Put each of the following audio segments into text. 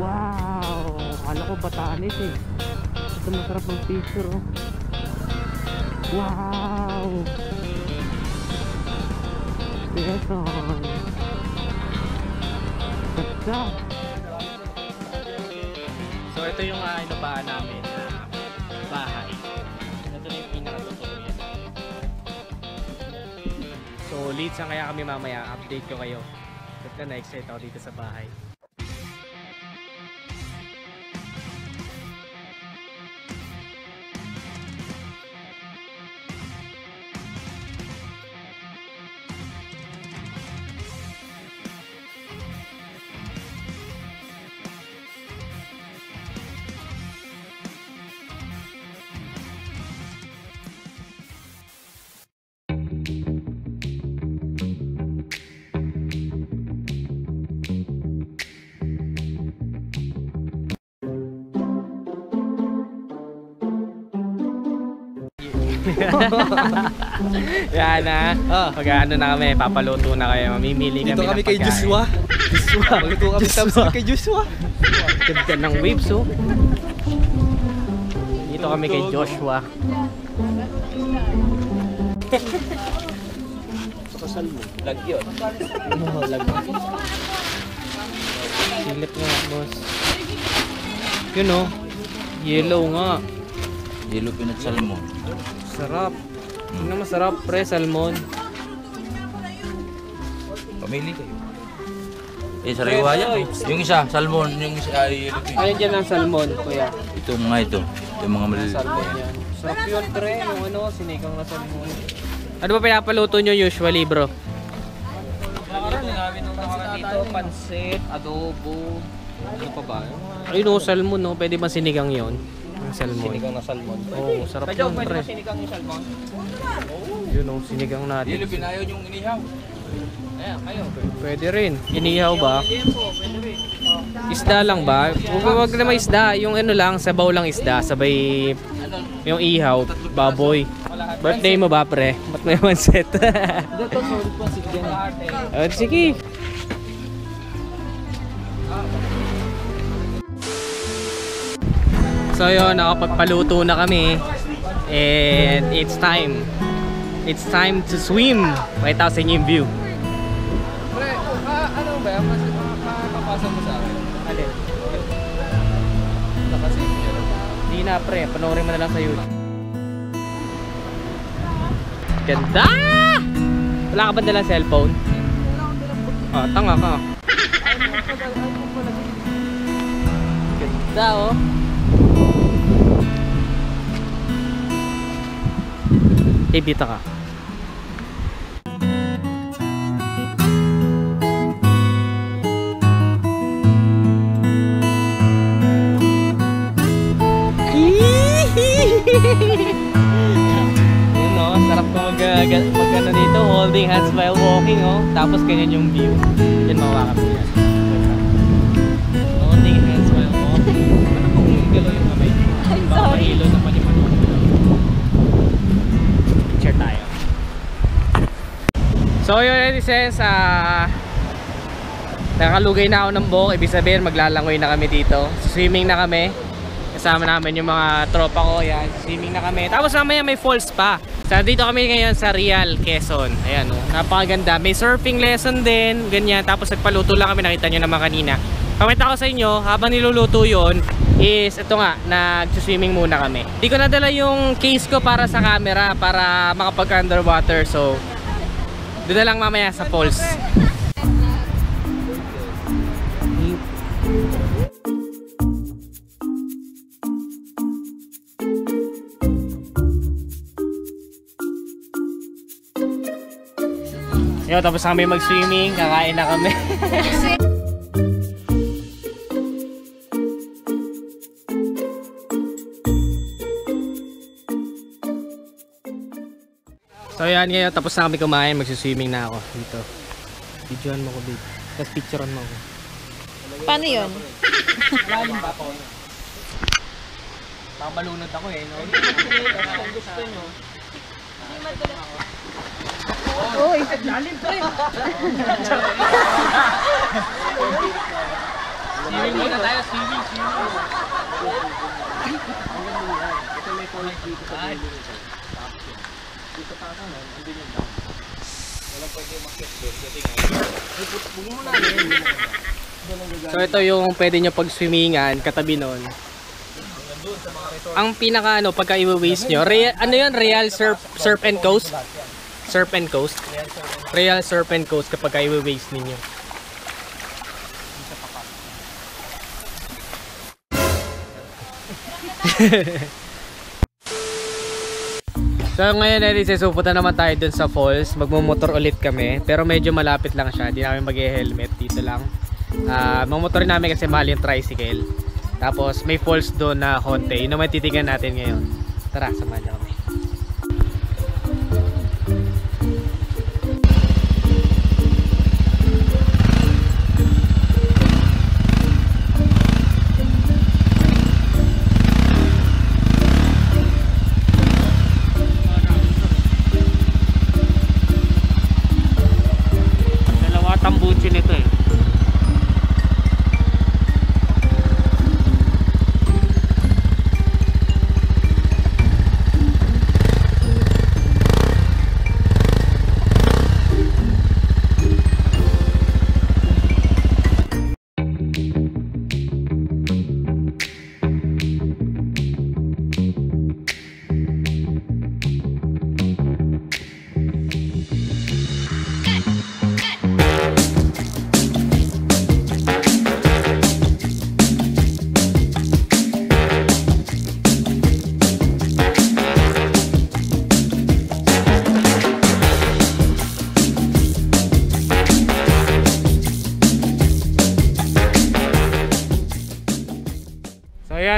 Wow! Akala ko Batanes eh. Ito masarap ang picture oh. Wow! Quezon! Ganda! So ito yung uh, inabaan namin na bahay. Na yung pinakatutuloy. So late sa kaya kami mamaya. Update ko kayo. Basta na-excite ako dito sa bahay. Yan na. Ah. Pag ano na kami, papaluto na kayo. Mamimili kami Dito kami ng kay pagkain. Joshua. Joshua. Dito kami Joshua. kay Joshua. Ganda ng waves oh. Dito kami kay Joshua. Lagyon. Oh, lag. Silip nga, boss. Yun oh. Yellow nga. Yellow peanut salmon. Sarap. Tingnan masarap, pre, salmon. Pamili kayo. Eh, sariwa yan eh. Yung isa, salmon. Yung isa ay. Ano dyan ang salmon, kuya? Ito mga ito. Yung mga maliliit. Salmon yan. Sarap yun, pre. Yung ano, sinigang na salmon. Ano ba pinapaluto nyo usually, bro? Nakaraan namin nung nakaraan dito. Pansit, adobo. Ano pa ba? Ayun oh, salmon no. Pwede ba sinigang yon? Ang salmon. Sinigang na salmon. Oo, sarap Medyo yun, pwede pre. ba sinigang yung salmon? Yun oh, sinigang natin. Peanut, ayaw yung inihaw. Ayan, kayo. Pwede rin. Inihaw ba? Liempo, pwede rin. Isda lang ba? Huwag wag naman isda. Yung ano lang, sabaw lang isda. Sabay yung ihaw, baboy. Birthday mo ba, pre? Ba't may one set? Dito, solid po si Jen. oh, sige. So yun, nakapagpaluto na kami. And it's time. It's time to swim. Pakita ko sa inyo yung view. Pre, ano ba yan? Mas makapapasok mo sa akin. Alin? Nakasave yun. Hindi na pre, panoorin mo na lang sa YouTube. Ganda! Wala ka ba dalang cellphone? Ah, tanga ka. Ganda oh. Ibita ka. Yun oh, sarap ko mag, mag, mag ano dito, holding hands while walking oh. Tapos ganyan yung view. Yan mawakan mo yan. Holding hands while walking. Ano kung galaw yung kamay? I'm sorry. Baka naman So yun, netizens, ah... Nakalugay na ako ng buhok, ibig sabihin maglalangoy na kami dito. Swimming na kami. Kasama namin yung mga tropa ko, yan. Swimming na kami. Tapos mamaya may falls pa. So dito kami ngayon sa Real, Quezon. Ayan oh, napakaganda. May surfing lesson din, ganyan. Tapos nagpaluto lang kami, nakita nyo naman kanina. Pamita ko sa inyo, habang niluluto yon is ito nga, nag-swimming muna kami. Di ko nadala yung case ko para sa camera, para makapag-underwater. So, doon na lang mamaya sa falls. Yo, tapos kami mag-swimming, kakain na kami. yan ngayon, tapos na kami kumain, mag-swimming na ako dito. Videoan mo ko, babe. Tapos picturean mo ako. Paano yun? Lalim ba po? Pabalunod ako eh. No? Kung gusto nyo. Uy, Lalim pa rin. Swimming muna tayo, swimming, swimming. So ito yung pwede nyo pag-swimmingan, katabi nun. Ang pinaka ano, pagka i-waste nyo, real, ano yun, real surf, surf and coast? Surf and coast? Real surf and coast kapag i-waste ninyo. So ngayon Elise, supunta naman tayo dun sa falls. Magmumotor ulit kami. Pero medyo malapit lang siya. Hindi namin mag-helmet. Dito lang. Ah, mamotor namin kasi mahal yung tricycle. Tapos may falls doon na konti. Yun naman titigan natin ngayon. Tara, samahan niyo kami.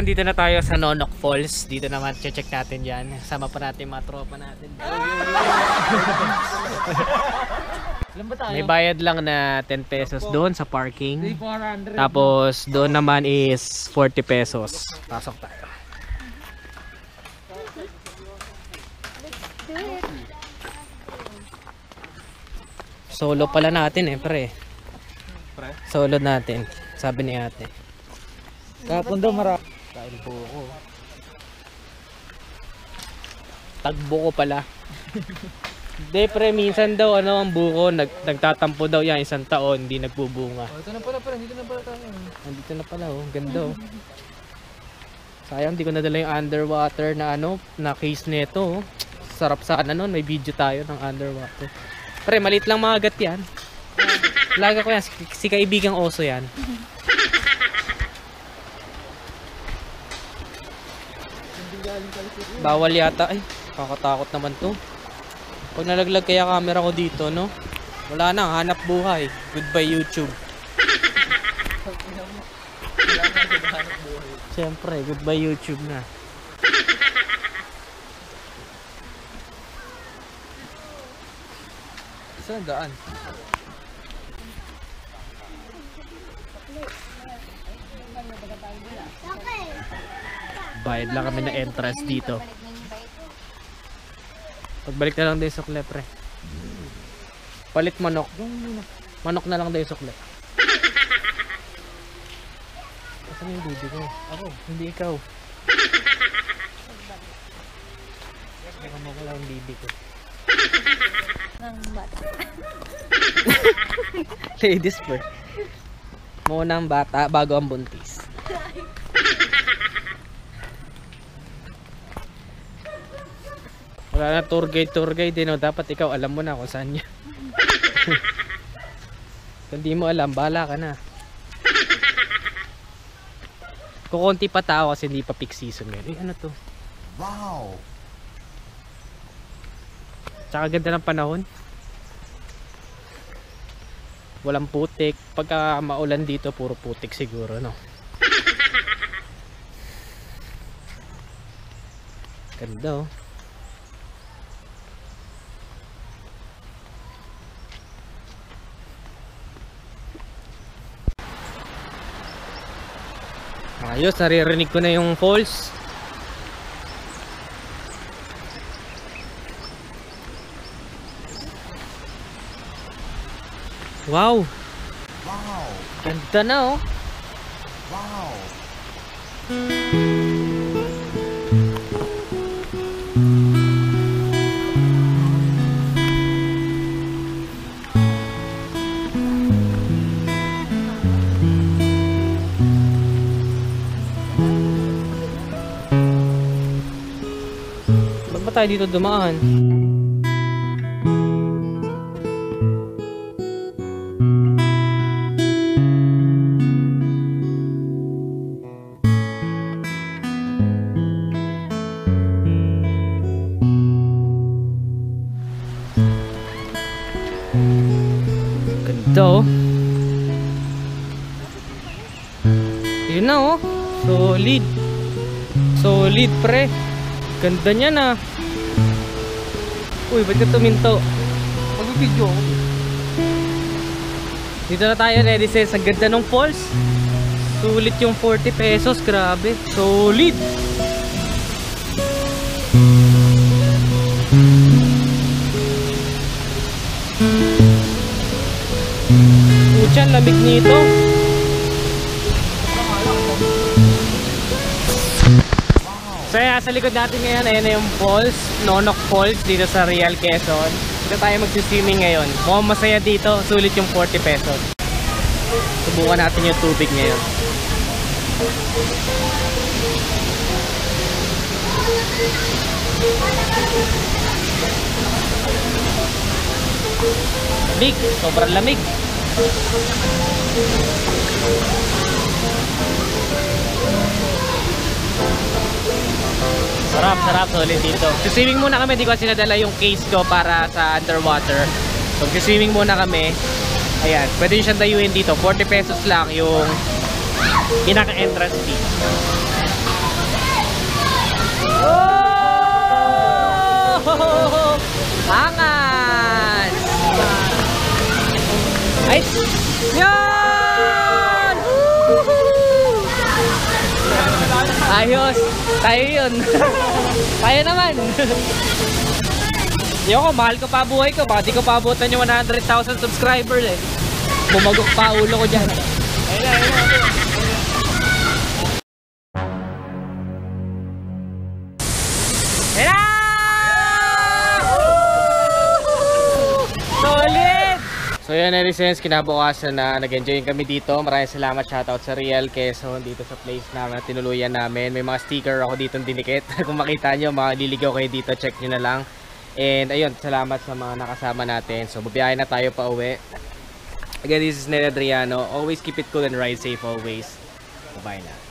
So ayan, dito na tayo sa Nonok Falls. Dito naman, check natin yan. Sama pa natin mga tropa natin. May bayad lang na 10 pesos doon sa parking. Tapos doon naman is 40 pesos. Pasok tayo. Solo pala natin eh, pre. Solo natin, sabi ni ate. Kapon daw marami. Kain po ako. Tagbo ko pala. Hindi pre, minsan daw ano ang buko, nag, nagtatampo daw yan isang taon, hindi nagbubunga. Oh, ito na pala pala, dito na pala tayo. Nandito na pala oh, ganda oh. Sayang di ko nadala yung underwater na ano, na case nito oh. Sarap sana nun, may video tayo ng underwater. Pre, maliit lang mga agat yan. Laga ko yan, si, si kaibigang oso yan. Bawal yata. Ay, kakatakot naman to. Pag nalaglag kaya camera ko dito, no? Wala na, hanap buhay. Goodbye YouTube. Siyempre, goodbye YouTube na. Saan daan? Bayad lang kami ng entrance dito. Pagbalik na lang din sa sukle, pre. Palit manok. Manok na lang din sa sukle. Asan yung bibi ko? Ako, hindi ikaw. Baka mo ko lang yung bibi ko. Bata. Ladies first. Muna ang bata bago ang buntis. Wala na tour guide, tour guide din. No? Dapat ikaw alam mo na kung saan niya. Kung di mo alam, bala ka na. Kukunti pa tao kasi hindi pa peak season ngayon. Eh, ano to? Wow! Tsaka ganda ng panahon. Walang putik. Pagka maulan dito, puro putik siguro, no? Ganda, oh. Ayos, naririnig ko na yung falls. Wow! Wow! Ganda na oh. Ba't tayo dito dumaan? Ganda oh. Yun na oh. Solid. Solid pre. Ganda niya na. Uy, ba't ka tuminto? Mag-video ako. Dito na tayo, Edisens. Ang ganda ng falls. Sulit yung 40 pesos. Grabe. Solid. Pucha, lamig nito. So yan, sa likod natin ngayon, ayan na yung falls, Nonok Falls dito sa Real Quezon. Dito tayo mag-swimming ngayon. Mukhang masaya dito, sulit yung 40 pesos. Subukan natin yung tubig ngayon. Lamig, sobrang lamig. Sarap, sarap solid dito. Swimming muna kami, di ko kasi nadala yung case ko para sa underwater. So, swimming muna kami. Ayan, pwede nyo siyang dayuhin dito. 40 pesos lang yung pinaka-entrance fee. Oh! Angas! Ay! Yan! Ayos! Tayo yun! Tayo naman! Ko, mahal ko pa buhay ko. Baka di ko pa abutan yung 100,000 subscribers eh. Bumagok pa ulo ko dyan. Ayun na, ayun na. So yun, Erisens, kinabukasan na nag-enjoy kami dito. Maraming salamat, shoutout sa Real Quezon dito sa place na tinuluyan namin. May mga sticker ako dito dinikit. Kung makita nyo, maliligaw kayo dito, check nyo na lang. And ayun, salamat sa mga nakasama natin. So babiyahin na tayo pa uwi. Again, this is Ned Adriano. Always keep it cool and ride safe always. Bye na.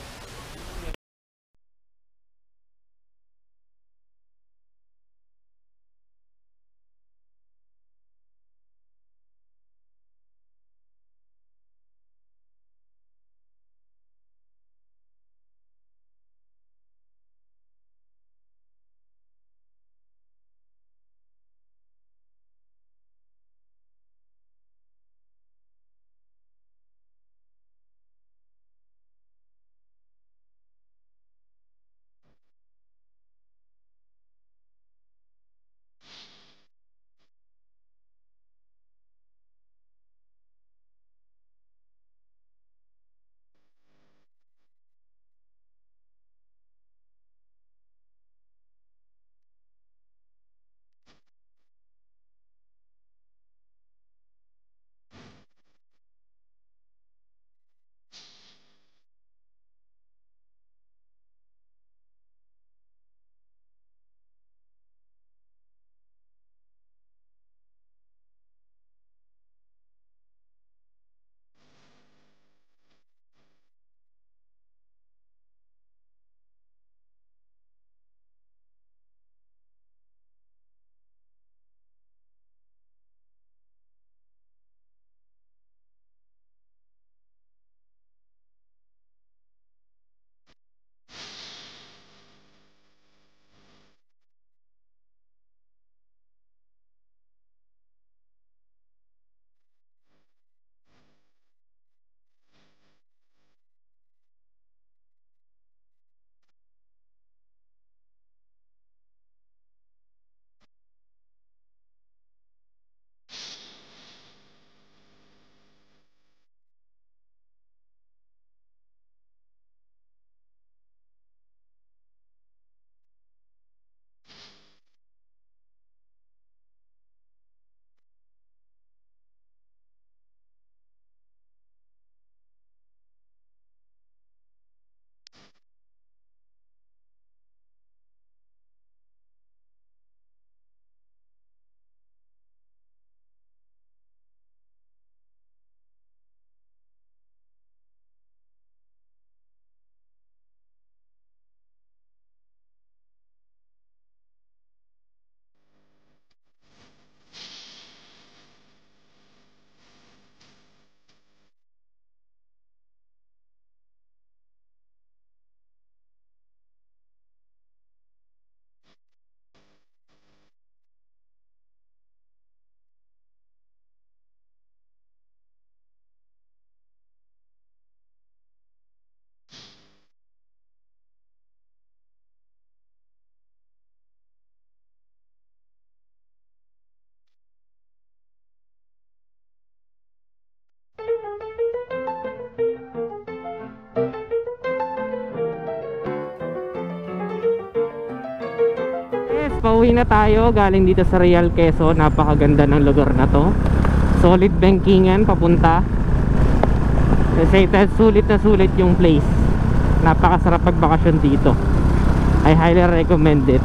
Pauwi na tayo galing dito sa Real Quezon. Napakaganda ng lugar na to. Solid bankingan papunta. Excited, sulit na sulit yung place. Napakasarap magbakasyon dito. I highly recommend it.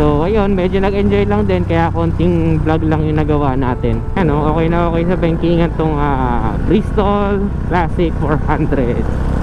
So ayun, medyo nag-enjoy lang din kaya konting vlog lang yung nagawa natin. Ano, okay na okay sa bankingan tong ah, Bristol Classic 400.